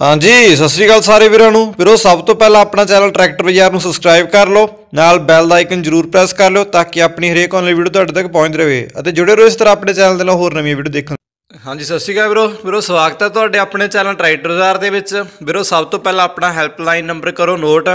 ਹਾਂਜੀ, ਸਤਿ ਸ੍ਰੀ ਅਕਾਲ ਸਾਰੇ ਵੀਰਾਂ ਨੂੰ। ਵੀਰੋ, ਸਭ ਤੋਂ ਪਹਿਲਾਂ ਆਪਣਾ ਚੈਨਲ ਟਰੈਕਟਰ ਬਾਜ਼ਾਰ ਨੂੰ ਸਬਸਕ੍ਰਾਈਬ ਕਰ ਲਓ। ਨਾਲ ਬੈਲ ਦਾ ਆਈਕਨ ਜਰੂਰ ਪ੍ਰੈਸ ਕਰ ਲਿਓ ਤਾਂ ਕਿ ਆਪਣੀ ਹਰੇਕ ਆਨਲਾਈਨ ਵੀਡੀਓ ਤੁਹਾਡੇ ਤੱਕ ਪਹੁੰਚ ਰਹੇ। ਅਤੇ ਜੁੜੇ ਰਹੋ ਇਸ ਤਰ੍ਹਾਂ ਆਪਣੇ ਚੈਨਲ ਦੇ ਨਾਲ ਹੋਰ ਨਵੀਆਂ ਵੀਡੀਓ ਦੇਖਣ ਹਾਂਜੀ, ਸਤਿ ਸ਼੍ਰੀ ਅਕਾਲ ਵੀਰੋ। ਵੀਰੋ, ਸਵਾਗਤ ਹੈ ਤੁਹਾਡੇ ਆਪਣੇ ਚੈਨਲ ਟਰੈਕਟਰ ਬਾਜ਼ਾਰ ਦੇ ਵਿੱਚ। ਵੀਰੋ, ਸਭ ਤੋਂ ਪਹਿਲਾਂ ਆਪਣਾ ਹੈਲਪਲਾਈਨ ਨੰਬਰ ਕਰੋ ਨੋਟ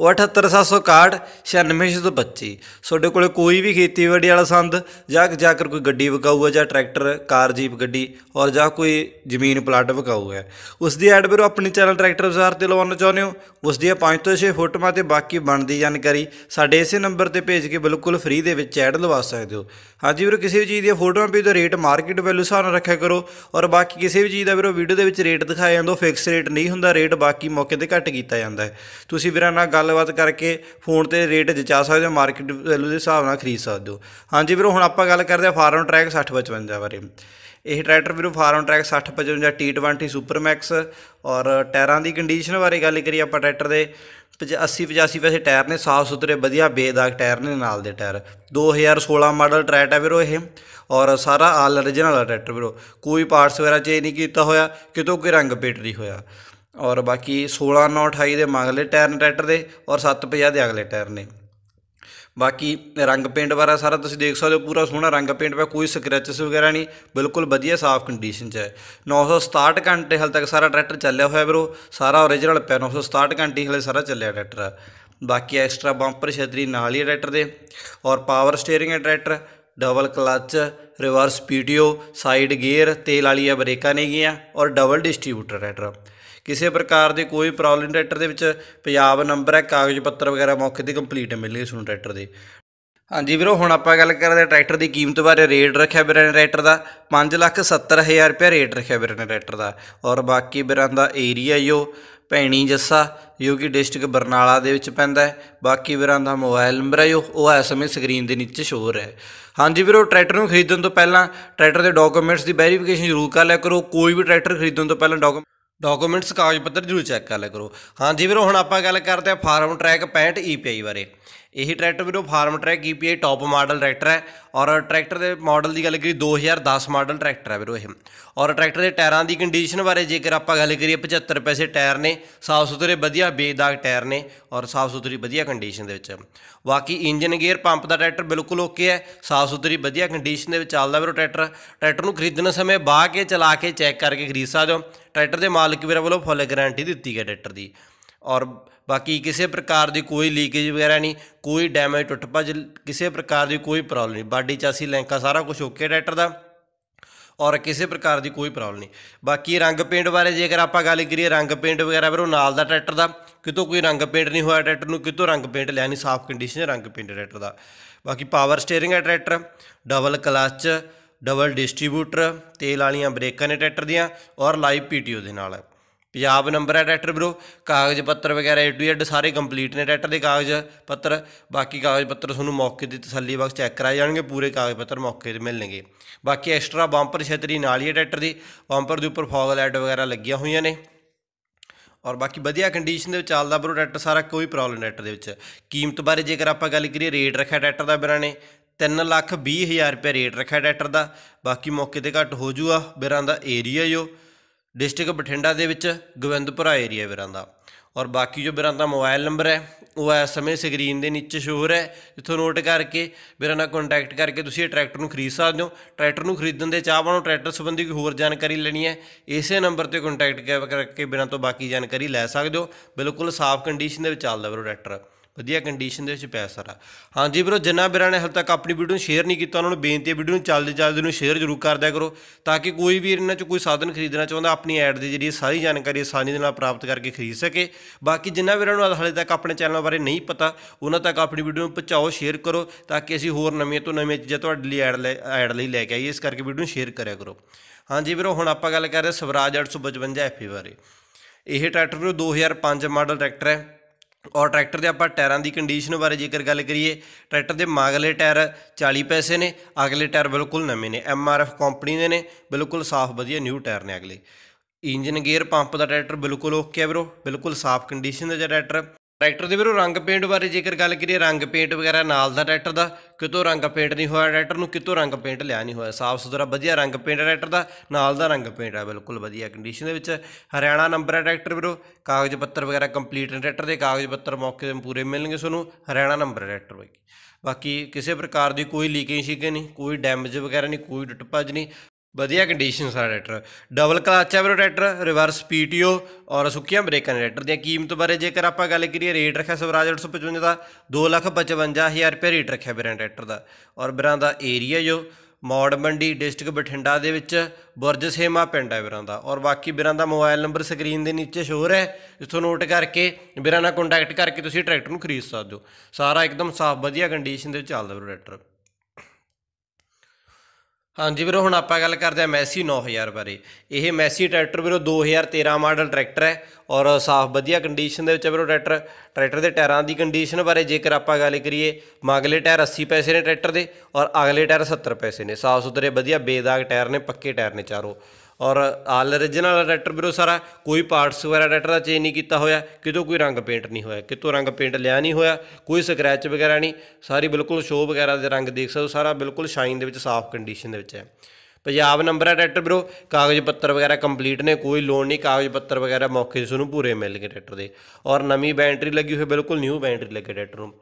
ਉਹ 78761 96625 ਤੁਹਾਡੇ ਕੋਲੇ ਕੋਈ ਵੀ ਖੇਤੀਬਾੜੀ ਵਾਲਾ ਸੰਦ, ਜਾਂ ਜਾਂ ਕਰ ਕੋਈ ਗੱਡੀ ਵਿਕਾਊ ਹੈ ਜਾਂ ਟਰੈਕਟਰ, ਕਾਰ, ਜੀਪ, ਗੱਡੀ, ਔਰ ਜਾਂ ਕੋਈ ਜ਼ਮੀਨ ਪਲਾਟ ਵਿਕਾਊ ਹੈ ਉਸ ਦੀ ਐਡ ਵੀਰੋ ਆਪਣੀ ਚੈਨਲ ਟਰੈਕਟਰ ਬਾਜ਼ਾਰ ਤੇ ਲਵਾਉਣਾ ਚਾਹੁੰਦੇ ਹੋ। ਉਸ ਦੀਆਂ 5 ਤੋਂ 6 ਫੋਟੋਆਂ ਤੇ ਬਾਕੀ ਬਣਦੀ ਜਾਣਕਾਰੀ ਸਾਡੇ ਇਸੇ ਨੰਬਰ ਤੇ ਭੇਜ ਕੇ ਬਿਲਕੁਲ ਫ੍ਰੀ ਦੇ ਵਿੱਚ ਐਡ ਲਵਾ ਸਕਦੇ ਹੋ। ਹਾਂਜੀ ਵੀਰੋ, ਕਿਸੇ ਵੀ ਚੀਜ਼ ਦੀਆਂ ਫੋਟੋਆਂ ਵੀ ਤਾਂ ਰੇਟ ਮਾਰਕੀਟ ਵੈਲਿਊ ਹਿਸਾਬ ਨਾਲ ਰੱਖਿਆ ਕਰੋ, ਔਰ ਬਾਕੀ ਕਿਸੇ ਵੀ ਚੀਜ਼ ਦਾ ਵੀਰੋ ਵੀਡੀਓ ਦੇ ਵਿੱਚ ਰੇਟ ਦਿਖਾਇਆ ਜਾਂਦਾ ਉਹ ਫਿਕਸ ਰੇਟ ਨਹੀਂ ਹੁੰਦਾ, ਰੇਟ ਬਾਕੀ ਮੌਕੇ ਤੇ ਘੱਟ ਕੀਤਾ ਜਾਂਦਾ ਹੈ। ਤੁਸੀਂ ਵੀਰਾਂ ਨਾਲ ਗੱਲ ਗੱਲਬਾਤ ਕਰਕੇ ਫੋਨ ਤੇ ਰੇਟ ਜਚਾ ਸਕਦੇ ਹੋ ਮਾਰਕੀਟ ਵੈਲਿਊ ਦੇ ਹਿਸਾਬ ਨਾਲ ਖਰੀਦ ਸਕਦੇ ਹੋ। ਹਾਂਜੀ ਵੀਰੋ, ਹੁਣ ਆਪਾਂ ਗੱਲ ਕਰਦੇ ਹਾਂ ਫਾਰਮ ਟਰੈਕ 6055 ਬਾਰੇ। ਇਹ ਟਰੈਕਟਰ ਵੀਰੋ farm track 6055 T20 super Max ਔਰ ਟਾਇਰਾਂ ਦੀ ਕੰਡੀਸ਼ਨ ਬਾਰੇ ਗੱਲ ਕਰੀਏ ਆਪਾਂ ਟਰੈਕਟਰ ਦੇ 80 85 ਪੈਸੇ ਟਾਇਰ ਨੇ, ਸਾਫ਼ ਸੁਥਰੇ, ਵਧੀਆ ਬੇਦਾਗ ਟਾਇਰ ਨੇ ਨਾਲ ਦੇ ਟਾਇਰ। 2016 ਮਾਡਲ ਟਰੈਕਟ ਹੈ ਵੀਰੋ ਇਹ ਔਰ ਸਾਰਾ ਆਲ origignal ਟਰੈਕਟਰ ਵੀਰੋ। ਕੋਈ ਪਾਰਟਸ ਵਗੈਰਾ ਚੇਂਜ ਨਹੀਂ ਕੀਤਾ ਹੋਇਆ, ਕਿਤੋਂ ਕੋਈ ਰੰਗ ਪੇਟ ਨਹੀਂ ਹੋਇਆ। ਔਰ ਬਾਕੀ 16 9 28 ਦੇ ਮਗਲੇ ਟਾਇਰ ਨੇ ਟਰੈਕਟਰ ਦੇ ਔਰ 750 ਦੇ ਅਗਲੇ ਟਾਇਰ ਨੇ। ਬਾਕੀ ਰੰਗ ਪੇਂਟ ਬਾਰੇ ਸਾਰਾ ਤੁਸੀਂ ਦੇਖ ਸਕਦੇ ਹੋ, ਪੂਰਾ ਸੋਹਣਾ ਰੰਗ ਪੇਂਟ ਪਿਆ, ਕੋਈ ਸਕ੍ਰੈਚਸ ਵਗੈਰਾ ਨਹੀਂ, ਬਿਲਕੁਲ ਵਧੀਆ ਸਾਫ਼ ਕੰਡੀਸ਼ਨ 'ਚ ਹੈ। 967 ਘੰਟੇ ਹਾਲ ਤੱਕ ਸਾਰਾ ਟਰੈਕਟਰ ਚੱਲਿਆ ਹੋਇਆ ਵੀਰੋ, ਸਾਰਾ ਓਰੀਜਨਲ ਪਿਆ 967 ਘੰਟੇ ਹਲੇ ਸਾਰਾ ਚੱਲਿਆ ਟਰੈਕਟਰ। ਬਾਕੀ ਐਕਸਟਰਾ ਬੰਪਰ ਛਤਰੀ ਨਾਲ ਹੀ ਹੈ ਟਰੈਕਟਰ ਦੇ, ਔਰ ਪਾਵਰ ਸਟੀਅਰਿੰਗ ਹੈ tractor double clutch reverse PTO side gear ਤੇਲ ਵਾਲੀਆਂ ਬ੍ਰੇਕਾਂ ਨੇ ਗੀਆਂ ਔਰ ਡਬਲ ਡਿਸਟ੍ਰੀਬਿਊਟਰ ਟਰੈਕਟਰ। ਕਿਸੇ ਪ੍ਰਕਾਰ ਦੀ ਕੋਈ ਪ੍ਰੋਬਲਮ ਟਰੈਕਟਰ ਦੇ ਵਿੱਚ ਪੰਜਾਬ ਨੰਬਰ ਹੈ, ਕਾਗਜ਼ ਪੱਤਰ ਵਗੈਰਾ ਮੌਕੇ ਤੇ ਕੰਪਲੀਟ ਮਿਲਣਗੇ ਤੁਹਾਨੂੰ ਟਰੈਕਟਰ ਦੇ। ਹਾਂਜੀ ਵੀਰੋ, ਹੁਣ ਆਪਾਂ ਗੱਲ ਕਰਦੇ ਹਾਂ ਟਰੈਕਟਰ ਦੀ ਕੀਮਤ ਬਾਰੇ ਰੇਟ ਰੱਖਿਆ ਵੀਰਾਂ ਨੇ ਟਰੈਕਟਰ ਦਾ 570000 ਰੁਪਏ ਰੇਟ ਰੱਖਿਆ ਵੀਰਾਂ ਨੇ ਟਰੈਕਟਰ ਦਾ। ਔਰ ਬਾਕੀ ਵੀਰਾਂ ਦਾ ਏਰੀਆ ਜੋ ਭੈਣੀ ਜੱਸਾ, ਜੋ ਕਿ ਡਿਸਟ੍ਰਿਕਟ ਬਰਨਾਲਾ ਦੇ ਵਿੱਚ ਪੈਂਦਾ ਹੈ। ਬਾਕੀ ਵੀਰਾਂ ਦਾ ਮੋਬਾਈਲ ਨੰਬਰ ਹੈ ਜੋ ਉਹ ਇਸ ਸਮੇਂ ਸਕਰੀਨ ਦੇ ਨੀਚੇ ਸ਼ੋਅ ਰਿਹਾ ਹੈ। ਹਾਂਜੀ ਵੀਰੋ ਟਰੈਕਟਰ ਨੂੰ ਖਰੀਦਣ ਤੋਂ ਪਹਿਲਾਂ ਟਰੈਕਟਰ ਦੇ ਡਾਕੂਮੈਂਟਸ ਦੀ ਵੈਰੀਫਿਕੇਸ਼ਨ ਜ਼ਰੂਰ ਕਰ ਲਿਆ ਕਰੋ। ਕੋਈ ਵੀ ਟਰੈਕਟਰ ਖਰੀਦਣ ਤੋਂ ਪਹਿਲਾਂ ਡਾਕੂ ਡਾਕੂਮੈਂਟਸ, ਕਾਗਜ਼ ਪੱਤਰ ਜ਼ਰੂਰ ਚੈੱਕ ਕਰ ਲਿਆ ਕਰੋ। ਹਾਂਜੀ ਵੀਰੋ, ਹੁਣ ਆਪਾਂ ਗੱਲ ਕਰਦੇ ਹਾਂ ਫਾਰਮ ਟਰੈਕ 65 EPI ਬਾਰੇ। ਇਹੀ ਟਰੈਕਟਰ ਵੀਰੋ, Farmtrac EPI top model tractor ਹੈ ਔਰ ਟਰੈਕਟਰ ਦੇ ਮਾਡਲ ਦੀ ਗੱਲ ਕਰੀ 2010 ਮਾਡਲ ਟਰੈਕਟਰ ਹੈ ਵੀਰੋ ਇਹ। ਔਰ ਟਰੈਕਟਰ ਦੇ ਟਾਇਰਾਂ ਦੀ ਕੰਡੀਸ਼ਨ ਬਾਰੇ ਜੇਕਰ ਆਪਾਂ ਗੱਲ ਕਰੀਏ 75 ਪੈਸੇ ਟਾਇਰ ਨੇ, ਸਾਫ਼ ਸੁਥਰੇ ਵਧੀਆ ਬੇਦਾਗ ਟਾਇਰ ਨੇ ਔਰ ਸਾਫ਼ ਸੁਥਰੀ ਵਧੀਆ ਕੰਡੀਸ਼ਨ ਦੇ ਵਿੱਚ। ਬਾਕੀ ਇੰਜਨ ਗੇਅਰ ਪੰਪ ਦਾ ਟਰੈਕਟਰ ਬਿਲਕੁਲ ਓਕੇ ਹੈ, ਸਾਫ਼ ਸੁਥਰੀ ਵਧੀਆ ਕੰਡੀਸ਼ਨ ਦੇ ਵਿੱਚ ਚੱਲਦਾ ਵੀਰੋ ਟਰੈਕਟਰ। ਟਰੈਕਟਰ ਨੂੰ ਖਰੀਦਣ ਸਮੇਂ ਬਾਹ ਕੇ ਚਲਾ ਕੇ ਚੈੱਕ ਕਰਕੇ ਖਰੀਦ ਸਕਦੇ ਹੋ। ਟਰੈਕਟਰ ਦੇ ਮਾਲਕ ਵੀਰਾਂ ਵੱਲੋਂ ਫੁੱਲ ਗਾਰੰਟੀ ਦਿੱਤੀ ਹੈ ਟਰੈਕਟਰ ਦੀ। ਔਰ ਬਾਕੀ ਕਿਸੇ ਪ੍ਰਕਾਰ ਦੀ ਕੋਈ ਲੀਕੇਜ ਵਗੈਰਾ ਨਹੀਂ, ਕੋਈ ਡੈਮੇਜ ਟੁੱਟ ਭੱਜ, ਕਿਸੇ ਪ੍ਰਕਾਰ ਦੀ ਕੋਈ ਪ੍ਰੋਬਲਮ ਨਹੀਂ। ਬਾਡੀ ਚਾਸੀ ਲੈਂਕਾ ਸਾਰਾ ਕੁਝ ਓਕੇ ਟਰੈਕਟਰ ਦਾ ਔਰ ਕਿਸੇ ਪ੍ਰਕਾਰ ਦੀ ਕੋਈ ਪ੍ਰੋਬਲਮ ਨਹੀਂ। ਬਾਕੀ ਰੰਗ ਪੇਂਟ ਬਾਰੇ ਜੇਕਰ ਆਪਾਂ ਗੱਲ ਕਰੀਏ, ਰੰਗ ਪੇਂਟ ਵਗੈਰਾ ਵੀਰੋ ਨਾਲ ਦਾ ਟਰੈਕਟਰ ਦਾ, ਕਿਤੋਂ ਕੋਈ ਰੰਗ ਪੇਂਟ ਨਹੀਂ ਹੋਇਆ ਟਰੈਕਟਰ ਨੂੰ, ਕਿਤੋਂ ਰੰਗ ਪੇਂਟ ਲਿਆ ਨਹੀਂ, ਸਾਫ਼ ਕੰਡੀਸ਼ਨ ਰੰਗ ਪੇਂਟ ਟਰੈਕਟਰ ਦਾ। ਬਾਕੀ ਪਾਵਰ ਸਟੀਅਰਿੰਗ ਹੈ tractor double clutch double distributor ਤੇਲ ਵਾਲੀਆਂ ਬ੍ਰੇਕਾਂ ਨੇ ਟਰੈਕਟਰ ਦੀਆਂ ਔਰ ਲਾਈਵ ਪੀਟੀਓ ਦੇ ਨਾਲ। ਪੰਜਾਬ ਨੰਬਰ ਹੈ ਟਰੈਕਟਰ ਵੀਰੋ, ਕਾਗਜ਼ ਪੱਤਰ ਵਗੈਰਾ ਏ ਟੂ ਜ਼ੈਡ ਸਾਰੇ ਕੰਪਲੀਟ ਨੇ ਟਰੈਕਟਰ ਦੇ ਕਾਗਜ਼ ਪੱਤਰ, ਬਾਕੀ ਕਾਗਜ਼ ਪੱਤਰ ਤੁਹਾਨੂੰ ਮੌਕੇ ਦੀ ਤਸੱਲੀ ਬਖਸ਼ ਚੈੱਕ ਕਰਾਏ ਜਾਣਗੇ, ਪੂਰੇ ਕਾਗਜ਼ ਪੱਤਰ ਮੌਕੇ ਤੇ ਮਿਲਣਗੇ। ਬਾਕੀ ਐਕਸਟਰਾ ਬੰਪਰ ਛਤਰੀ ਨਾਲ ਹੀ ਹੈ ਟਰੈਕਟਰ ਦੀ ਬੰਪਰ ਦੇ ਉੱਪਰ ਫੌਗ ਲਾਈਟ ਵਗੈਰਾ ਲੱਗੀਆਂ ਹੋਈਆਂ ਨੇ। ਔਰ ਬਾਕੀ ਵਧੀਆ ਕੰਡੀਸ਼ਨ ਦੇ ਵਿੱਚ ਚੱਲਦਾ ਬਰੋ ਟਰੈਕਟਰ ਸਾਰਾ, ਕੋਈ ਪ੍ਰੋਬਲਮ ਟਰੈਕਟਰ ਦੇ ਵਿੱਚ। ਕੀਮਤ ਬਾਰੇ ਜੇਕਰ ਆਪਾਂ ਗੱਲ ਕਰੀਏ ਰੇਟ ਰੱਖਿਆ ਟਰੈਕਟਰ ਦਾ ਬਿਰਾਂ ਨੇ 3 ਲੱਖ 20 ਹਜ਼ਾਰ ਰੁਪਏ ਰੇਟ ਰੱਖਿਆ ਟਰੈਕਟਰ ਦਾ। ਬਾਕੀ ਮੌਕੇ ਤੇ ਘੱਟ ਹੋ ਜੂਗਾ ਬਿਰਾਂ ਦਾ ਏਰੀਆ ਜੋ ਡਿਸਟ੍ਰਿਕਟ ਬਠਿੰਡਾ ਦੇ ਵਿੱਚ ਗੋਬਿੰਦਪੁਰਾ ਏਰੀਆ ਵੀਰਾਂ ਦਾ। ਔਰ ਬਾਕੀ ਜੋ ਵੀਰਾਂ ਦਾ ਮੋਬਾਈਲ ਨੰਬਰ ਹੈ, ਉਹ ਇਸ ਸਮੇਂ ਸਕਰੀਨ ਦੇ ਨੀਚੇ ਸ਼ੋਅ ਹੋ ਰਿਹਾ ਹੈ। ਜਿੱਥੋਂ ਨੋਟ ਕਰਕੇ ਵੀਰਾਂ ਨਾਲ ਕੰਟੈਕਟ ਕਰਕੇ ਤੁਸੀਂ ਇਹ ਟਰੈਕਟਰ ਨੂੰ ਖਰੀਦ ਸਕਦੇ ਹੋ। ਟਰੈਕਟਰ ਨੂੰ ਖਰੀਦਣ ਦੇ ਚਾਹਵਾਂ ਨੂੰ ਟਰੈਕਟਰ ਸੰਬੰਧੀ ਕੋਈ ਹੋਰ ਜਾਣਕਾਰੀ ਲੈਣੀ ਹੈ, ਇਸੇ ਨੰਬਰ ਤੇ ਕੰਟੈਕਟ ਕਰਕੇ ਵੀਰਾਂ ਤੋਂ ਬਾਕੀ ਜਾਣਕਾਰੀ ਲੈ ਸਕਦੇ ਹੋ। ਬਿਲਕੁਲ ਸਾਫ਼ ਕੰਡੀਸ਼ਨ ਦੇ ਵਿੱਚ ਚੱਲਦਾ ਵੀਰੋ ਟਰੈਕਟਰ ਵਧੀਆ ਕੰਡੀਸ਼ਨ ਦੇ ਵਿੱਚ ਪਿਆ ਸਾਰਾ। ਹਾਂਜੀ ਵੀਰੋ, ਜਿੰਨਾ ਵੀਰਾਂ ਨੇ ਹਾਲੇ ਤੱਕ ਆਪਣੀ ਵੀਡੀਓ ਨੂੰ ਸ਼ੇਅਰ ਨਹੀਂ ਕੀਤਾ, ਉਹਨਾਂ ਨੂੰ ਬੇਨਤੀ ਹੈ ਵੀਡੀਓ ਨੂੰ ਚੱਲਦੇ ਚੱਲਦੇ ਨੂੰ ਸ਼ੇਅਰ ਜ਼ਰੂਰ ਕਰ ਦਿਆ ਕਰੋ, ਤਾਂ ਕਿ ਕੋਈ ਵੀ ਇਹਨਾਂ 'ਚ ਕੋਈ ਸਾਧਨ ਖਰੀਦਣਾ ਚਾਹੁੰਦਾ, ਆਪਣੀ ਐਡ ਦੇ ਜਰੀਏ ਸਾਰੀ ਜਾਣਕਾਰੀ ਆਸਾਨੀ ਦੇ ਨਾਲ ਪ੍ਰਾਪਤ ਕਰਕੇ ਖਰੀਦ ਸਕੇ। ਬਾਕੀ ਜਿੰਨਾ ਵੀਰਾਂ ਨੂੰ ਹਾਲੇ ਤੱਕ ਆਪਣੇ ਚੈਨਲ ਬਾਰੇ ਨਹੀਂ ਪਤਾ, ਉਹਨਾਂ ਤੱਕ ਆਪਣੀ ਵੀਡੀਓ ਨੂੰ ਪਹੁੰਚਾਓ ਸ਼ੇਅਰ ਕਰੋ, ਤਾਂ ਕਿ ਅਸੀਂ ਹੋਰ ਨਵੀਆਂ ਤੋਂ ਨਵੀਆਂ ਚੀਜ਼ਾਂ ਤੁਹਾਡੇ ਲਈ ਐਡ ਐਡ ਲਈ ਲੈ ਕੇ ਆਈਏ। ਇਸ ਕਰਕੇ ਵੀਡੀਓ ਨੂੰ ਸ਼ੇਅਰ ਕਰਿਆ ਕਰੋ। ਹਾਂਜੀ ਵੀਰੋ, ਹੁਣ ਆਪਾਂ ਗੱਲ ਕਰ ਰਹੇ ਸਵਰਾਜ 855 ਐਫਏ ਬਾਰੇ। ਇਹ ਟਰੈਕਟਰ ਵੀਰੋ 2005 ਮਾਡਲ ਟਰੈਕਟਰ ਹੈ। ਔਰ ਟਰੈਕਟਰ ਦੇ ਆਪਾਂ ਟਾਇਰਾਂ ਦੀ ਕੰਡੀਸ਼ਨ ਬਾਰੇ ਜੇਕਰ ਗੱਲ ਕਰੀਏ, ਟਰੈਕਟਰ ਦੇ ਮਾਗਲੇ ਟਾਇਰ 40 ਪੈਸੇ ਨੇ, ਅਗਲੇ ਟਾਇਰ ਬਿਲਕੁਲ ਨਵੇਂ ਨੇ ਐਮਆਰਐਫ ਕੰਪਨੀ ਦੇ ਨੇ, ਬਿਲਕੁਲ ਸਾਫ਼ ਵਧੀਆ ਨਿਊ ਟਾਇਰ ਨੇ ਅਗਲੇ। ਇੰਜਨ ਗੇਅਰ ਪੰਪ ਦਾ ਟਰੈਕਟਰ ਬਿਲਕੁਲ ਓਕੇ ਹੈ ਵੀਰੋ, ਬਿਲਕੁਲ ਸਾਫ਼ ਕੰਡੀਸ਼ਨ ਦਾ ਟਰੈਕਟਰ ਟਰੈਕਟਰ ਦੇ ਵੀਰੋ, ਰੰਗ ਪੇਂਟ ਬਾਰੇ ਜੇਕਰ ਗੱਲ ਕਰੀਏ, ਰੰਗ ਪੇਂਟ ਵਗੈਰਾ ਨਾਲ ਦਾ ਟਰੈਕਟਰ ਦਾ, ਕਿਤੋਂ ਰੰਗ ਪੇਂਟ ਨਹੀਂ ਹੋਇਆ ਟਰੈਕਟਰ ਨੂੰ, ਕਿਤੋਂ ਰੰਗ ਪੇਂਟ ਲਿਆ ਨਹੀਂ ਹੋਇਆ। ਸਾਫ਼ ਸੁਥਰਾ, ਵਧੀਆ ਰੰਗ ਪੇਂਟ ਟਰੈਕਟਰ ਦਾ, ਨਾਲ ਦਾ ਰੰਗ ਪੇਂਟ ਹੈ, ਬਿਲਕੁਲ ਵਧੀਆ ਕੰਡੀਸ਼ਨ ਦੇ ਵਿੱਚ। ਹਰਿਆਣਾ ਨੰਬਰ ਹੈ ਟਰੈਕਟਰ ਵੀਰੋ, ਕਾਗਜ਼ ਪੱਤਰ ਵਗੈਰਾ ਕੰਪਲੀਟ ਨੇ ਟਰੈਕਟਰ ਦੇ, ਕਾਗਜ਼ ਪੱਤਰ ਮੌਕੇ ਤੇ ਪੂਰੇ ਮਿਲਣਗੇ ਤੁਹਾਨੂੰ, ਹਰਿਆਣਾ ਨੰਬਰ ਹੈ ਟਰੈਕਟਰ ਬਾਈ। ਬਾਕੀ ਕਿਸੇ ਪ੍ਰਕਾਰ ਦੀ ਕੋਈ ਲੀਕੇਜ ਸ਼ੀਕੇ ਨਹੀਂ, ਕੋਈ ਡੈਮੇਜ ਵਗੈਰਾ ਨਹੀਂ, ਕੋਈ ਟੁੱਟ ਭੱਜ ਨਹੀਂ। ਵਧੀਆ ਕੰਡੀਸ਼ਨ ਸਾਰਾ ਟਰੈਕਟਰ ਡਬਲ ਕਲਚ ਹੈ ਵੀਰੋ ਟਰੈਕਟਰ ਰਿਵਰਸ ਪੀਟੀਓ ਔਰ ਸੁੱਕੀਆਂ ਬ੍ਰੇਕਾਂ ਟਰੈਕਟਰ ਦੀਆਂ। ਕੀਮਤ ਬਾਰੇ ਜੇਕਰ ਆਪਾਂ ਗੱਲ ਕਰੀਏ ਰੇਟ ਰੱਖਿਆ ਸਵਰਾਜ 855 ਦਾ 255000 ਰੁਪਏ ਰੇਟ ਰੱਖਿਆ ਵੀਰਾਂ ਟਰੈਕਟਰ ਦਾ। ਔਰ ਵੀਰਾਂ ਦਾ ਏਰੀਆ ਜੋ, ਮੌੜ ਮੰਡੀ ਡਿਸਟ੍ਰਿਕਟ ਬਠਿੰਡਾ ਦੇ ਵਿੱਚ ਬੁਰਜ ਸੇਮਾ ਪਿੰਡ ਹੈ ਵੀਰਾਂ ਦਾ। ਔਰ ਬਾਕੀ ਵੀਰਾਂ ਦਾ ਮੋਬਾਈਲ ਨੰਬਰ ਸਕਰੀਨ ਦੇ ਨੀਚੇ ਸ਼ੋਰ ਹੈ। ਜਿੱਥੋਂ ਨੋਟ ਕਰਕੇ ਵੀਰਾਂ ਨਾਲ ਕੰਟੈਕਟ ਕਰਕੇ ਤੁਸੀਂ ਟਰੈਕਟਰ ਨੂੰ ਖਰੀਦ ਸਕਦੇ ਹੋ। ਸਾਰਾ ਇੱਕਦਮ ਸਾਫ਼, ਵਧੀਆ ਕੰਡੀਸ਼ਨ ਦੇ ਵਿੱਚ ਚੱਲਦਾ ਵੀਰੋ ਟਰੈਕਟਰ ਹਾਂਜੀ ਵੀਰੋ, ਹੁਣ ਆਪਾਂ ਗੱਲ ਕਰਦੇ ਆ ਮੈਸੀ 9000 ਬਾਰੇ। ਇਹ ਮੈਸੀ ਟਰੈਕਟਰ ਵੀਰੋ 2013 ਮਾਡਲ ਟਰੈਕਟਰ ਹੈ ਔਰ ਸਾਫ਼ ਵਧੀਆ ਕੰਡੀਸ਼ਨ ਦੇ ਵਿੱਚ ਵੀਰੋ ਟਰੈਕਟਰ। ਟਰੈਕਟਰ ਦੇ ਟਾਇਰਾਂ ਦੀ ਕੰਡੀਸ਼ਨ ਬਾਰੇ ਜੇਕਰ ਆਪਾਂ ਗੱਲ ਕਰੀਏ, ਮਗਲੇ ਟਾਇਰ 80 ਪੈਸੇ ਨੇ ਟਰੈਕਟਰ ਦੇ ਔਰ ਅਗਲੇ ਟਾਇਰ 70 ਪੈਸੇ ਨੇ। ਸਾਫ਼ ਸੁਥਰੇ ਵਧੀਆ ਬੇਦਾਗ ਟਾਇਰ ਨੇ, ਪੱਕੇ ਟਾਇਰ ਨੇ ਚਾਰੋਂ। ਔਰ ਆਲ origignal ਟਰੈਕਟਰ ਵੀਰੋ ਸਾਰਾ ਕੋਈ ਪਾਰਟਸ ਵਗੈਰਾ ਟਰੈਕਟਰ ਦਾ ਚੇਂਜ ਨਹੀਂ ਕੀਤਾ ਹੋਇਆ, ਕਿਤੋਂ ਕੋਈ ਰੰਗ ਪੇਂਟ ਨਹੀਂ ਹੋਇਆ, ਕਿਤੋਂ ਰੰਗ ਪੇਂਟ ਲਿਆ ਨਹੀਂ ਹੋਇਆ, ਕੋਈ ਸਕ੍ਰੈਚ ਵਗੈਰਾ ਨਹੀਂ, ਸਾਰੀ ਬਿਲਕੁਲ ਸ਼ੋ ਵਗੈਰਾ ਦੇ ਰੰਗ ਦੇਖ ਸਕਦੇ ਹੋ, ਸਾਰਾ ਬਿਲਕੁਲ ਸ਼ਾਈਨ ਦੇ ਵਿੱਚ, ਸਾਫ਼ ਕੰਡੀਸ਼ਨ ਦੇ ਵਿੱਚ ਹੈ। ਪੰਜਾਬ ਨੰਬਰ ਹੈ ਟਰੈਕਟਰ ਵੀਰੋ, ਕਾਗਜ਼ ਪੱਤਰ ਵਗੈਰਾ ਕੰਪਲੀਟ ਨੇ, ਕੋਈ ਲੋਨ ਨਹੀਂ, ਕਾਗਜ਼ ਪੱਤਰ ਵਗੈਰਾ ਮੌਕੇ 'ਤੇ ਤੁਹਾਨੂੰ ਪੂਰੇ ਮਿਲ ਗਏ ਟਰੈਕਟਰ ਦੇ। ਔਰ ਨਵੀਂ ਬੈਟਰੀ ਲੱਗੀ ਹੋਈ, ਬਿਲਕੁਲ ਨਿਊ ਬੈਟਰੀ ਲੱਗੇ ਟਰੈਕਟਰ ਨੂੰ।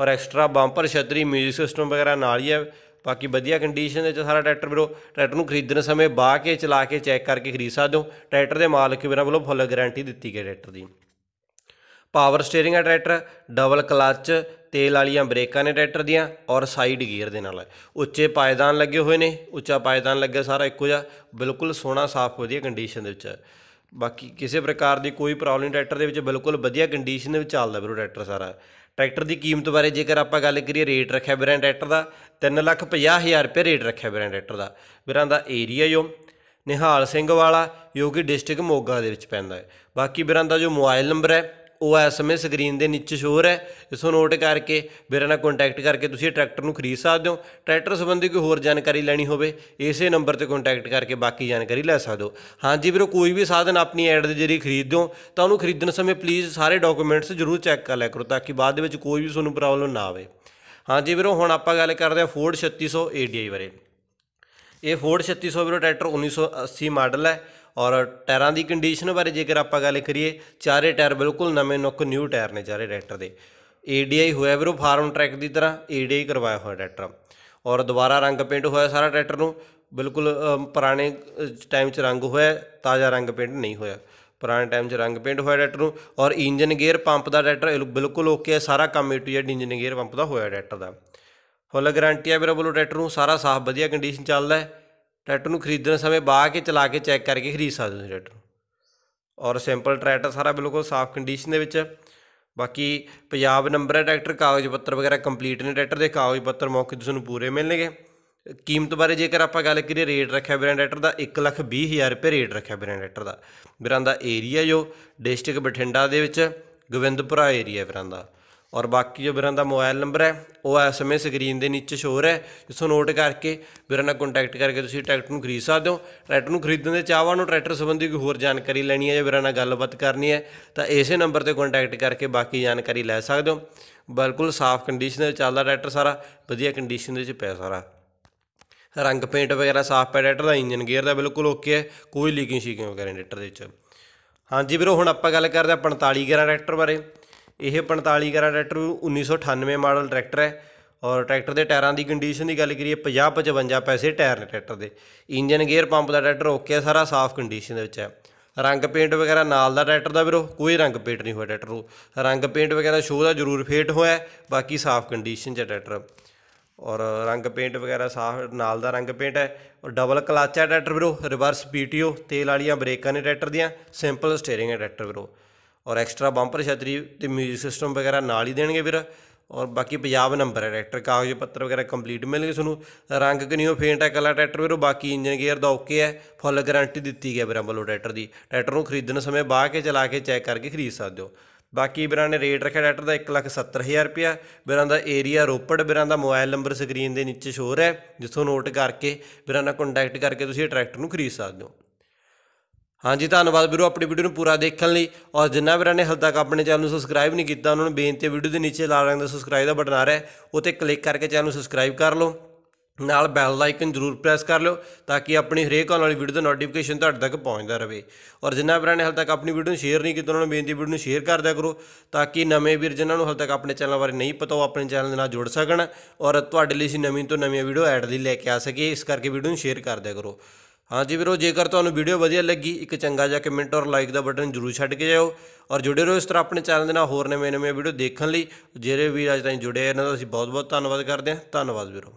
ਔਰ ਐਕਸਟਰਾ ਬੰਪਰ ਛਤਰੀ ਮਿਊਜ਼ਿਕ ਸਿਸਟਮ ਵਗੈਰਾ ਨਾਲ ਹੀ ਹੈ। ਬਾਕੀ ਵਧੀਆ ਕੰਡੀਸ਼ਨ ਦੇ ਵਿੱਚ ਸਾਰਾ ਟਰੈਕਟਰ ਵੀਰੋ, ਟਰੈਕਟਰ ਨੂੰ ਖਰੀਦਣ ਸਮੇਂ ਬਾਹ ਕੇ ਚਲਾ ਕੇ ਚੈੱਕ ਕਰਕੇ ਖਰੀਦ ਸਕਦੇ ਹੋ। ਟਰੈਕਟਰ ਦੇ ਮਾਲਕ ਵੀਰਾਂ ਵੱਲੋਂ ਫੁੱਲ ਗਾਰੰਟੀ ਦਿੱਤੀ ਗਈ ਟਰੈਕਟਰ ਦੀ। ਪਾਵਰ ਸਟੀਅਰਿੰਗ ਆ ਟਰੈਕਟਰ ਡਬਲ ਕਲਚ ਤੇਲ ਵਾਲੀਆਂ ਬ੍ਰੇਕਾਂ ਨੇ ਟਰੈਕਟਰ ਦੀਆਂ ਔਰ ਸਾਈਡ ਗੀਅਰ ਦੇ ਨਾਲ। ਉੱਚੇ ਪਾਇਦਾਨ ਲੱਗੇ ਹੋਏ ਨੇ, ਉੱਚਾ ਪਾਇਦਾਨ ਲੱਗਿਆ ਸਾਰਾ ਇੱਕੋ ਜਿਹਾ, ਬਿਲਕੁਲ ਸੋਹਣਾ, ਸਾਫ਼, ਵਧੀਆ ਕੰਡੀਸ਼ਨ ਦੇ ਵਿੱਚ ਹੈ। ਬਾਕੀ ਕਿਸੇ ਪ੍ਰਕਾਰ ਦੀ ਕੋਈ ਪ੍ਰੋਬਲਮ ਟਰੈਕਟਰ ਦੇ ਵਿੱਚ ਬਿਲਕੁਲ ਵਧੀਆ ਕੰਡੀਸ਼ਨ ਦੇ ਵਿੱਚ ਚੱਲਦਾ ਵੀਰੋ ਟਰੈਕਟਰ ਸਾਰਾ। ਟਰੈਕਟਰ ਦੀ ਕੀਮਤ ਬਾਰੇ ਜੇਕਰ ਆਪਾਂ ਗੱਲ ਕਰੀਏ ਰੇਟ ਰੱਖਿਆ ਵੀਰਾਂ ਟਰੈਕਟਰ ਦਾ 350000 ਰੁਪਏ ਰੇਟ ਰੱਖਿਆ ਵੀਰਾਂ ਟਰੈਕਟਰ ਦਾ। ਵੀਰਾਂ ਦਾ ਏਰੀਆ ਜੋ ਨਿਹਾਲ ਸਿੰਘ ਵਾਲਾ, ਜੋ ਕਿ ਡਿਸਟ੍ਰਿਕਟ ਮੋਗਾ ਦੇ ਵਿੱਚ ਪੈਂਦਾ ਹੈ। ਬਾਕੀ ਵੀਰਾਂ ਦਾ ਜੋ ਮੋਬਾਈਲ ਨੰਬਰ ਹੈ ਉਹ ਐਸਐਮਐਸ ਸਕਰੀਨ ਦੇ ਨੀਚੇ ਸ਼ੋਰ ਹੈ, ਇਸ ਨੂੰ ਨੋਟ ਕਰਕੇ ਮੇਰੇ ਨਾਲ ਕੰਟੈਕਟ ਕਰਕੇ ਤੁਸੀਂ ਟਰੈਕਟਰ ਨੂੰ ਖਰੀਦ ਸਕਦੇ ਹੋ। ਟਰੈਕਟਰ ਸੰਬੰਧੀ ਕੋਈ ਹੋਰ ਜਾਣਕਾਰੀ ਲੈਣੀ ਹੋਵੇ, ਇਸੇ ਨੰਬਰ ਤੇ ਕੰਟੈਕਟ ਕਰਕੇ ਬਾਕੀ ਜਾਣਕਾਰੀ ਲੈ ਸਕਦੇ ਹੋ। ਹਾਂਜੀ ਵੀਰੋ, ਕੋਈ ਵੀ ਸਾਧਨ ਆਪਣੀ ਐਡ ਦੇ ਜਰੀਏ ਖਰੀਦ ਦਿਓ ਤਾਂ ਉਹਨੂੰ ਖਰੀਦਣ ਸਮੇਂ ਪਲੀਜ਼ ਸਾਰੇ ਡਾਕੂਮੈਂਟਸ ਜ਼ਰੂਰ ਚੈੱਕ ਕਰ ਲਿਆ ਕਰੋ, ਤਾਂ ਕਿ ਬਾਅਦ ਦੇ ਵਿੱਚ ਕੋਈ ਵੀ ਤੁਹਾਨੂੰ ਪ੍ਰੋਬਲਮ ਨਾ ਆਵੇ। ਹਾਂਜੀ ਵੀਰੋ, ਹੁਣ ਆਪਾਂ ਗੱਲ ਕਰਦੇ ਹਾਂ ਫੋਰਡ 3600 ADI ਬਾਰੇ। ਇਹ ਫੋਰਡ 3600 ਵੀਰੋ ਟਰੈਕਟਰ 1980 ਮਾਡਲ ਹੈ। ਔਰ ਟਾਇਰਾਂ ਦੀ ਕੰਡੀਸ਼ਨ ਬਾਰੇ ਜੇਕਰ ਆਪਾਂ ਗੱਲ ਕਰੀਏ, ਚਾਰੇ ਟਾਇਰ ਬਿਲਕੁਲ ਨਵੇਂ ਨੁੱਕ ਨਿਊ ਟਾਇਰ ਨੇ ਚਾਰੇ ਟਰੈਕਟਰ ਦੇ। ADI ਹੋਇਆ ਵੀਰੋ ਫਾਰਮ ਟਰੈਕ ਦੀ ਤਰ੍ਹਾਂ ADI ਕਰਵਾਇਆ ਹੋਇਆ ਟਰੈਕਟਰ ਔਰ ਦੁਬਾਰਾ ਰੰਗ ਪੇਂਟ ਹੋਇਆ ਸਾਰਾ ਟਰੈਕਟਰ ਨੂੰ। ਬਿਲਕੁਲ ਪੁਰਾਣੇ ਟਾਈਮ 'ਚ ਰੰਗ ਹੋਇਆ, ਤਾਜ਼ਾ ਰੰਗ ਪੇਂਟ ਨਹੀਂ ਹੋਇਆ। ਪੁਰਾਣੇ ਟਾਈਮ 'ਚ ਰੰਗ ਪੇਂਟ ਹੋਇਆ ਟਰੈਕਟਰ ਨੂੰ। ਔਰ ਇੰਜਨ ਗੇਅਰ ਪੰਪ ਦਾ ਟਰੈਕਟਰ ਬਿਲਕੁਲ ਓਕੇ ਹੈ, ਸਾਰਾ ਕੰਮ A to Z engine gear pump ਦਾ ਹੋਇਆ ਟਰੈਕਟਰ ਦਾ। ਫੁੱਲ ਗਾਰੰਟੀ ਹੈ ਵੀਰੋ ਵੱਲੋਂ ਟਰੈਕਟਰ ਨੂੰ। ਸਾਰਾ ਸਾਫ਼, ਵਧੀਆ ਕੰਡੀਸ਼ਨ ਚੱਲਦਾ ਹੈ। ਟਰੈਕਟਰ ਨੂੰ ਖਰੀਦਣ ਸਮੇਂ ਬਾਹ ਕੇ ਚਲਾ ਕੇ ਚੈੱਕ ਕਰਕੇ ਖਰੀਦ ਸਕਦੇ ਹੋ ਤੁਸੀਂ ਟਰੈਕਟਰ ਨੂੰ। ਔਰ ਸਿੰਪਲ ਟਰੈਕਟਰ ਸਾਰਾ ਬਿਲਕੁਲ ਸਾਫ਼ ਕੰਡੀਸ਼ਨ ਦੇ ਵਿੱਚ। ਬਾਕੀ ਪੰਜਾਬ ਨੰਬਰ ਹੈ ਟਰੈਕਟਰ, ਕਾਗਜ਼ ਪੱਤਰ ਵਗੈਰਾ ਕੰਪਲੀਟ ਨੇ ਟਰੈਕਟਰ ਦੇ, ਕਾਗਜ਼ ਪੱਤਰ ਮੌਕੇ ਤੁਹਾਨੂੰ ਪੂਰੇ ਮਿਲਣਗੇ। ਕੀਮਤ ਬਾਰੇ ਜੇਕਰ ਆਪਾਂ ਗੱਲ ਕਰੀਏ, ਰੇਟ ਰੱਖਿਆ ਵੀਰਾਂ ਟਰੈਕਟਰ ਦਾ 120000 ਰੁਪਏ ਰੇਟ ਰੱਖਿਆ ਵੀਰਾਂ ਟਰੈਕਟਰ ਦਾ। ਬਿਰਾਂ ਦਾ ਏਰੀਆ ਜੋ ਡਿਸਟ੍ਰਿਕਟ ਬਠਿੰਡਾ ਦੇ ਵਿੱਚ, ਗੋਬਿੰਦਪੁਰਾ ਏਰੀਆ ਬਿਰਾਂ ਦਾ। ਔਰ ਬਾਕੀ ਜੋ ਵੀਰਾਂ ਦਾ ਮੋਬਾਈਲ ਨੰਬਰ ਹੈ, ਉਹ ਇਸ ਸਮੇਂ ਸਕਰੀਨ ਦੇ ਨੀਚੇ ਸ਼ੋਰ ਹੈ। ਜਿਸਨੂੰ ਨੋਟ ਕਰਕੇ ਵੀਰਾਂ ਨਾਲ ਕੰਟੈਕਟ ਕਰਕੇ ਤੁਸੀਂ ਟਰੈਕਟਰ ਨੂੰ ਖਰੀਦ ਸਕਦੇ ਹੋ। ਟਰੈਕਟਰ ਨੂੰ ਖਰੀਦਣ ਦੇ ਚਾਹਵਾਂ ਨੂੰ ਟਰੈਕਟਰ ਸੰਬੰਧੀ ਕੋਈ ਹੋਰ ਜਾਣਕਾਰੀ ਲੈਣੀ ਹੈ ਜਾਂ ਵੀਰਾਂ ਨਾਲ ਗੱਲਬਾਤ ਕਰਨੀ ਹੈ, ਤਾਂ ਇਸੇ ਨੰਬਰ ਤੇ ਕੰਟੈਕਟ ਕਰਕੇ ਬਾਕੀ ਜਾਣਕਾਰੀ ਲੈ ਸਕਦੇ ਹੋ। ਬਿਲਕੁਲ ਸਾਫ਼ ਕੰਡੀਸ਼ਨ ਦੇ ਵਿੱਚ ਚੱਲਦਾ ਟਰੈਕਟਰ ਸਾਰਾ, ਵਧੀਆ ਕੰਡੀਸ਼ਨ ਦੇ ਵਿੱਚ ਪਿਆ ਸਾਰਾ। ਰੰਗ ਪੇਂਟ ਵਗੈਰਾ ਸਾਫ਼ ਪਿਆ ਟਰੈਕਟਰ ਦਾ ਇੰਜਨ ਗੇਅਰ ਦਾ ਬਿਲਕੁਲ ਓਕੇ ਹੈ, ਕੋਈ ਲੀਕਿੰਗ ਸ਼ੀਕਿੰਗ ਵਗੈਰਾ ਨਹੀਂ ਟਰੈਕਟਰ ਦੇ ਵਿੱਚ। ਹਾਂਜੀ ਵੀਰੋ, ਹੁਣ ਆਪਾਂ ਗੱਲ ਕਰਦੇ ਹਾਂ 45 ਗੇਅਰਾਂ ਟਰੈਕਟਰ ਬਾਰੇ। ਇਹ 45 ਗੇਅਰਾਂ ਟਰੈਕਟਰ 1998 ਮਾਡਲ ਟਰੈਕਟਰ ਹੈ ਔਰ ਟਰੈਕਟਰ ਦੇ ਟਾਇਰਾਂ ਦੀ ਕੰਡੀਸ਼ਨ ਦੀ ਗੱਲ ਕਰੀਏ 50 55 ਪੈਸੇ ਟਾਇਰ ਨੇ ਟਰੈਕਟਰ ਦੇ। ਇੰਜਨ ਗੇਅਰ ਪੰਪ ਦਾ ਟਰੈਕਟਰ ਓਕੇ ਹੈ, ਸਾਰਾ ਸਾਫ਼ ਕੰਡੀਸ਼ਨ ਦੇ ਵਿੱਚ ਹੈ। ਰੰਗ ਪੇਂਟ ਵਗੈਰਾ ਨਾਲ ਦਾ ਟਰੈਕਟਰ ਦਾ ਵੀਰੋ, ਕੋਈ ਰੰਗ ਪੇਂਟ ਨਹੀਂ ਹੋਇਆ ਟਰੈਕਟਰ ਨੂੰ। ਰੰਗ ਪੇਂਟ ਵਗੈਰਾ ਸ਼ੋਅ ਦਾ ਜ਼ਰੂਰ ਫੇਟ ਹੋਇਆ ਬਾਕੀ ਸਾਫ਼ ਕੰਡੀਸ਼ਨ 'ਚ ਹੈ ਟਰੈਕਟਰ। ਔਰ ਰੰਗ ਪੇਂਟ ਵਗੈਰਾ ਸਾਫ਼, ਨਾਲ ਦਾ ਰੰਗ ਪੇਂਟ ਹੈ। ਔਰ ਡਬਲ ਕਲਚ ਹੈ ਟਰੈਕਟਰ ਵੀਰੋ ਰਿਵਰਸ ਪੀਟੀਓ ਤੇਲ ਵਾਲੀਆਂ ਬ੍ਰੇਕਾਂ ਨੇ ਟਰੈਕਟਰ ਦੀਆਂ ਸਿੰਪਲ ਸਟੀਅਰਿੰਗ ਹੈ ਟਰੈਕਟਰ ਵੀਰੋ। ਔਰ ਐਕਸਟਰਾ ਬੰਪਰ ਛਤਰੀ ਤੇ ਮਿਊਜ਼ਿਕ ਸਿਸਟਮ ਵਗੈਰਾ ਨਾਲ ਹੀ ਦੇਣਗੇ ਵੀਰ ਔਰ ਬਾਕੀ ਪੰਜਾਬ ਨੰਬਰ ਹੈ ਟਰੈਕਟਰ ਕਾਗਜ਼ ਪੱਤਰ ਵਗੈਰਾ ਕੰਪਲੀਟ ਮਿਲਣਗੇ ਤੁਹਾਨੂੰ। ਰੰਗ ਕਨੀਓ ਫੇਂਟ ਹੈ ਕਲਰ ਟਰੈਕਟਰ ਵੀਰੋ, ਬਾਕੀ ਇੰਜਨ ਗੇਅਰ ਦਾ ਓਕੇ ਹੈ ਫੁੱਲ ਗਾਰੰਟੀ ਦਿੱਤੀ ਗਿਆ ਵੀਰਾਂ ਵੱਲੋਂ ਟਰੈਕਟਰ ਦੀ। ਟਰੈਕਟਰ ਨੂੰ ਖਰੀਦਣ ਸਮੇਂ ਬਾਹ ਕੇ ਚਲਾ ਕੇ ਚੈੱਕ ਕਰਕੇ ਖਰੀਦ ਸਕਦੇ ਹੋ। ਬਾਕੀ ਵੀਰਾਂ ਨੇ ਰੇਟ ਰੱਖਿਆ ਟਰੈਕਟਰ ਦਾ 170000 ਰੁਪਿਆ ਵੀਰਾਂ ਦਾ ਏਰੀਆ ਰੋਪੜ, ਵੀਰਾਂ ਦਾ ਮੋਬਾਈਲ ਨੰਬਰ ਸਕਰੀਨ ਦੇ ਨੀਚੇ ਸ਼ੋਰ ਹੈ, ਜਿੱਥੋਂ ਨੋਟ ਕਰਕੇ ਵੀਰਾਂ ਨਾਲ ਕੰਟੈਕਟ ਕਰਕੇ ਤੁਸੀਂ ਇਹ ਟਰੈਕਟਰ ਨੂੰ ਖਰੀਦ ਸਕਦੇ ਹੋ। ਹਾਂਜੀ, ਧੰਨਵਾਦ ਵੀਰੋ ਆਪਣੀ ਵੀਡੀਓ ਨੂੰ ਪੂਰਾ ਦੇਖਣ ਲਈ। ਔਰ ਜਿੰਨਾ ਵੀਰਾਂ ਨੇ ਹਾਲੇ ਤੱਕ ਆਪਣੇ ਚੈਨਲ ਨੂੰ ਸਬਸਕ੍ਰਾਈਬ ਨਹੀਂ ਕੀਤਾ, ਉਹਨਾਂ ਨੂੰ ਬੇਨਤੀ ਹੈ ਵੀਡੀਓ ਦੇ ਨੀਚੇ ਲਾਲ ਰੰਗ ਦਾ ਸਬਸਕ੍ਰਾਈਬ ਦਾ ਬਟਨ ਆ ਰਿਹਾ ਹੈ। ਉਹ ਤੇ ਕਲਿੱਕ ਕਰਕੇ ਚੈਨਲ ਨੂੰ ਸਬਸਕ੍ਰਾਈਬ ਕਰ ਲਓ। ਨਾਲ ਬੈਲ ਆਈਕਨ ਜ਼ਰੂਰ ਪ੍ਰੈਸ ਕਰ ਲਿਓ ਤਾਂ ਕਿ ਆਪਣੀ ਹਰੇਕ ਆਉਣ ਵਾਲੀ ਵੀਡੀਓ ਦਾ ਨੋਟੀਫਿਕੇਸ਼ਨ ਤੁਹਾਡੇ ਤੱਕ ਪਹੁੰਚਦਾ ਰਹੇ। ਔਰ ਜਿਨ੍ਹਾਂ ਵੀਰਾਂ ਨੇ ਹਾਲੇ ਤੱਕ ਆਪਣੀ ਵੀਡੀਓ ਨੂੰ ਸ਼ੇਅਰ ਨਹੀਂ ਕੀਤਾ, ਉਹਨਾਂ ਨੂੰ ਬੇਨਤੀ ਵੀਡੀਓ ਨੂੰ ਸ਼ੇਅਰ ਕਰ ਦਿਆ ਕਰੋ ਤਾਂ ਕਿ ਨਵੇਂ ਵੀਰ ਜਿਨ੍ਹਾਂ ਨੂੰ ਹਾਲੇ ਤੱਕ ਆਪਣੇ ਚੈਨਲ ਬਾਰੇ ਨਹੀਂ ਪਤਾ, ਉਹ ਆਪਣੇ ਚੈਨਲ ਦੇ ਨਾਲ ਜੁੜ ਸਕਣ। ਔਰ ਤੁਹਾਡੇ ਲਈ ਅਸੀਂ ਨਵੀਂ ਤੋਂ ਨਵੀਆਂ ਵੀਡੀਓ ਐਡ ਲਈ ਲੈ ਕੇ ਆ ਸਕੀਏ, ਇਸ ਕਰਕੇ ਵੀਡੀਓ ਨੂੰ ਸ਼ੇਅਰ ਕਰ ਦਿਆ ਕਰੋ। ਹਾਂਜੀ ਵੀਰੋ ਜੇਕਰ ਤੁਹਾਨੂੰ ਵੀਡੀਓ ਵਧੀਆ ਲੱਗੀ ਇੱਕ ਚੰਗਾ ਜਿਹਾ ਕਮੈਂਟ ਔਰ ਲਾਈਕ ਦਾ ਬਟਨ ਜ਼ਰੂਰ ਛੱਡ ਕੇ ਜਾਓ ਔਰ ਜੁੜੇ ਰਹੋ ਇਸ ਤਰ੍ਹਾਂ ਆਪਣੇ ਚੈਨਲ ਦੇ ਨਾਲ ਹੋਰ ਨਵੇਂ ਨਵੇਂ ਵੀਡੀਓ ਦੇਖਣ ਲਈ। ਜਿਹੜੇ ਵੀ ਅੱਜ ਤਾਈਂ ਜੁੜੇ ਆ, ਇਹਨਾਂ ਦਾ ਅਸੀਂ ਬਹੁਤ ਬਹੁਤ ਧੰਨਵਾਦ ਕਰਦੇ ਹਾਂ। ਧੰਨਵਾਦ ਵੀਰੋ।